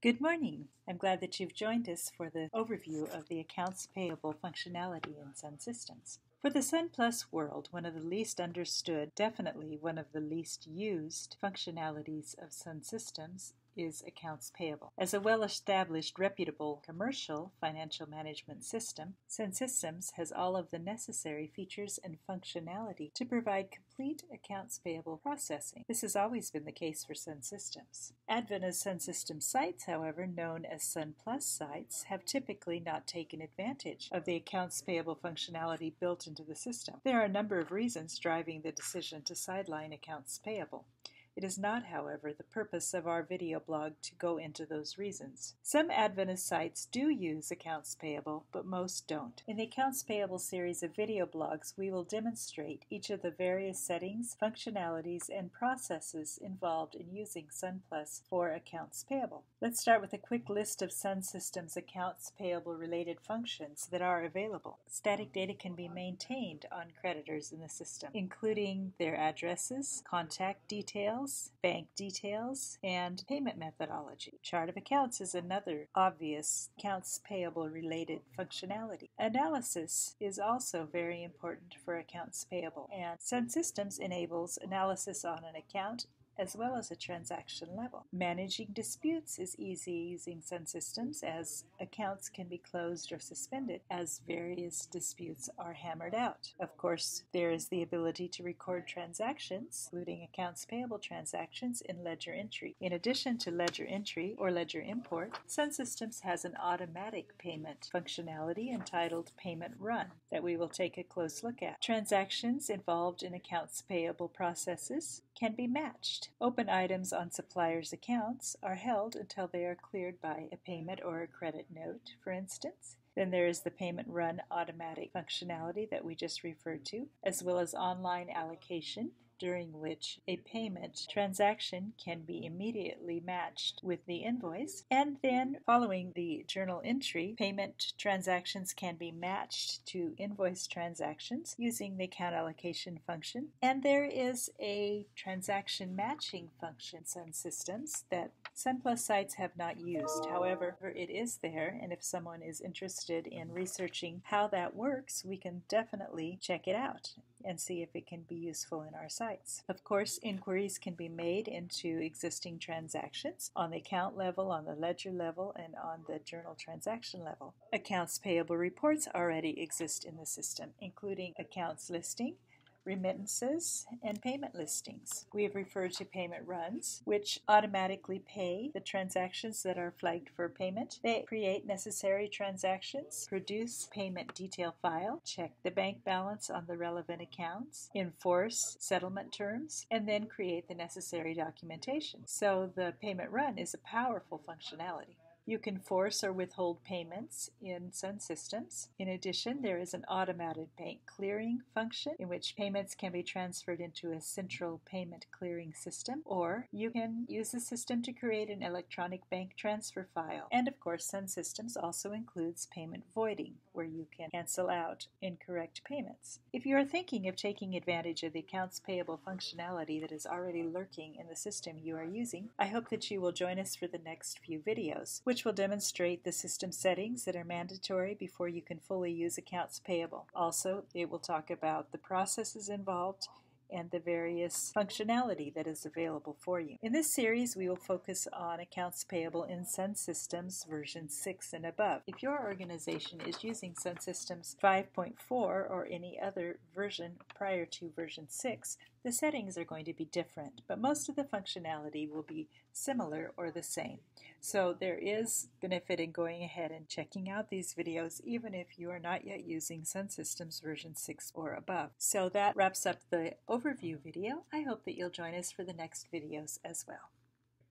Good morning. I'm glad that you've joined us for the overview of the accounts payable functionality in Sun Systems. For the Sun Plus world, one of the least understood, definitely one of the least used functionalities of Sun Systems is accounts payable. As a well established, reputable commercial financial management system, Sun Systems has all of the necessary features and functionality to provide complete accounts payable processing. This has always been the case for Sun Systems. Adventist Sun Systems sites, however, known as Sun Plus sites, have typically not taken advantage of the accounts payable functionality built into the system. There are a number of reasons driving the decision to sideline accounts payable. It is not, however, the purpose of our video blog to go into those reasons. Some Adventist sites do use accounts payable, but most don't. In the accounts payable series of video blogs, we will demonstrate each of the various settings, functionalities, and processes involved in using SunPlus for accounts payable. Let's start with a quick list of Sun Systems accounts payable related functions that are available. Static data can be maintained on creditors in the system, including their addresses, contact details, details, bank details, and payment methodology. Chart of accounts is another obvious accounts payable related functionality. Analysis is also very important for accounts payable, and Sun Systems enables analysis on an account as well as a transaction level. Managing disputes is easy using Sun Systems as accounts can be closed or suspended as various disputes are hammered out. Of course, there is the ability to record transactions, including accounts payable transactions, in ledger entry. In addition to ledger entry or ledger import, Sun Systems has an automatic payment functionality entitled Payment Run that we will take a close look at. Transactions involved in accounts payable processes can be matched. Open items on suppliers' accounts are held until they are cleared by a payment or a credit note, for instance. Then there is the payment run automatic functionality that we just referred to, as well as online allocation during which a payment transaction can be immediately matched with the invoice. And then, following the journal entry, payment transactions can be matched to invoice transactions using the account allocation function. And there is a transaction matching function in systems that SunPlus sites have not used. However, it is there, and if someone is interested in researching how that works, we can definitely check it out and see if it can be useful in our sites. Of course, inquiries can be made into existing transactions on the account level, on the ledger level, and on the journal transaction level. Accounts payable reports already exist in the system, including accounts listing, remittances, and payment listings. We have referred to payment runs, which automatically pay the transactions that are flagged for payment. They create necessary transactions, produce payment detail file, check the bank balance on the relevant accounts, enforce settlement terms, and then create the necessary documentation. So the payment run is a powerful functionality. You can force or withhold payments in Sun Systems. In addition, there is an automated bank clearing function in which payments can be transferred into a central payment clearing system, or you can use the system to create an electronic bank transfer file. And of course, Sun Systems also includes payment voiding, where you can cancel out incorrect payments. If you are thinking of taking advantage of the accounts payable functionality that is already lurking in the system you are using, I hope that you will join us for the next few videos, which which will demonstrate the system settings that are mandatory before you can fully use accounts payable. Also, it will talk about the processes involved and the various functionality that is available for you. In this series, we will focus on accounts payable in Sun Systems version 6 and above. If your organization is using Sun Systems 5.4 or any other version prior to version 6, the settings are going to be different, but most of the functionality will be similar or the same. So there is benefit in going ahead and checking out these videos even if you are not yet using Sun Systems version 6 or above. So that wraps up the overview video. I hope that you'll join us for the next videos as well.